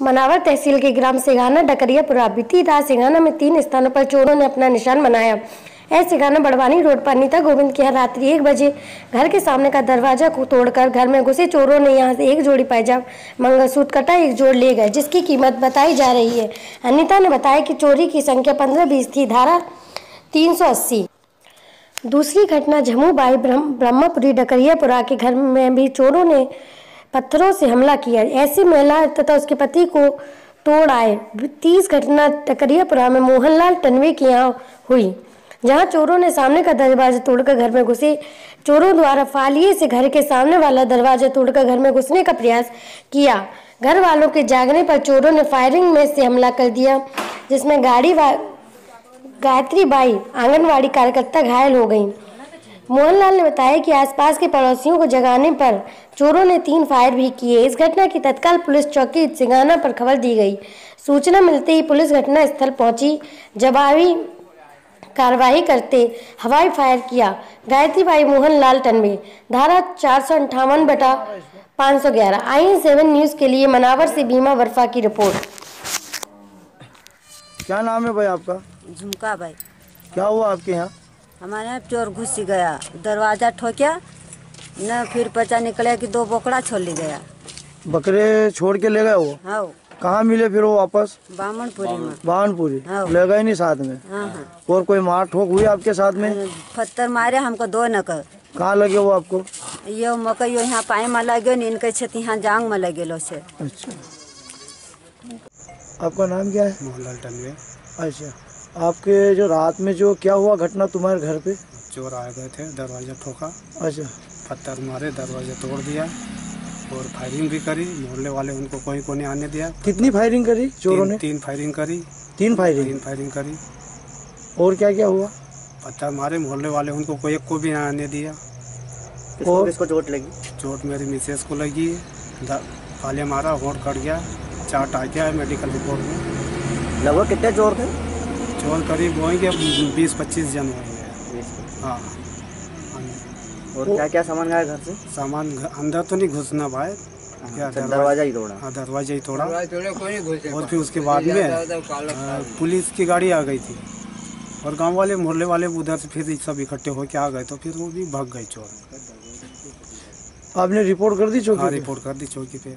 मनावर तहसील के ग्राम सिंगाना डकरियापुरा बीती रात में तीन स्थानों पर चोरों ने अपना निशान बनाया। ऐसे सिंगाना बड़वानी रोड पर नीता गोविंद की रात्रि एक बजे घर के सामने का दरवाज़ा को तोड़कर घर में घुसे चोरों ने यहाँ से एक जोड़ी पैजाब मंगलसूत्र कटा, एक जोड़ ले गए, जिसकी कीमत बताई जा रही है। अनिता ने बताया कि चोरी की संख्या पंद्रह बीस थी, धारा तीन सौ अस्सी। दूसरी घटना झमुबाई ब्रह्मपुरी डकरियापुरा के घर में भी चोरों ने पत्थरों से हमला किया। ऐसी महिला तथा उसके पति को तोड़ आए। तीस घटना टकरियापुरा में मोहनलाल टनवे की यहाँ हुई, जहाँ चोरों ने सामने का दरवाज़ा तोड़कर घर में घुसे। चोरों द्वारा फालिए से घर के सामने वाला दरवाज़ा तोड़कर घर में घुसने का प्रयास किया। घर वालों के जागने पर चोरों ने फायरिंग में से हमला कर दिया, जिसमें गाड़ी वा... गायत्री बाई, आंगनवाड़ी कार्यकर्ता घायल हो गई। मोहनलाल ने बताया कि आसपास के पड़ोसियों को जगाने पर चोरों ने तीन फायर भी किए। इस घटना की तत्काल पुलिस चौकी सिंगाना पर खबर दी गई। सूचना मिलते ही पुलिस घटना स्थल पहुँची। जवाबी कार्रवाई करते हवाई फायर किया। गायत्री बाई मोहनलाल टनवे धारा चार सौ अंठावन बटा पाँच सौ ग्यारह। आई सेवन न्यूज़ के लिए मनावर से बीमा वर्फा की रिपोर्ट। क्या नाम है भाई आपका? झुमका भाई। क्या हुआ आपके यहाँ? हमारे यहाँ चोर घुस गया। दरवाज़ा ठोकिया न फिर पचा निकला कि दो बोकड़ा छोड़ ले गया। बकरे छोड़ के ले गए वो? हाँ। कहाँ मिले फिर वो वापस? बामनपुरी में। बावनपुरी हाँ। ले गए नहीं साथ में? हाँ हाँ। और कोई मार ठोक हुई आपके साथ में? पत्थर मारे हमको दो न कर कहाँ लगे वो आपको? ये मकई यो यहाँ पाए में लगे इनके छत यहाँ जांग में लगे लो से। अच्छा। आपका नाम क्या है? मोहनलाल टनवे। अच्छा। आपके जो रात में जो क्या हुआ घटना तुम्हारे घर पे? चोर आए गए थे दरवाज़ा ठोका। अच्छा। पत्थर मारे दरवाज़ा तोड़ दिया और फायरिंग भी करी। मोहल्ले वाले उनको कोई को नहीं आने दिया। कितनी फायरिंग करी चोरों तीन, ने? तीन फायरिंग करी। तीन फायरिंग तीन फायरिंग करी। और क्या क्या हुआ? पत्थर मारे मोहल्ले वाले उनको कोई एक को भी नहीं आने दिया। और? किसको चोट लगी? चोट मेरी मिसेस को लगी। फाले मारा होट कट गया चार्ट आ गया मेडिकल रिपोर्ट में। लगभग कितने चोर थे? चोर करीब होंगे बीस पच्चीस जन होंगे हाँ। और क्या क्या सामान गया घर से? सामान अंदर तो नहीं घुसना भाई। अच्छा, दरवाज़ा ही तोड़ा। हाँ दरवाज़ा ही तोड़ा। और फिर उसके बाद में पुलिस की गाड़ी आ गई थी। और गाँव वाले मोहल्ले वाले उधर से फिर सब इकट्ठे होके आ गए तो फिर वो भी भाग गए चोर आपने रिपोर्ट कर दी हाँ चौकी पे? रिपोर्ट कर दी चौकी पे।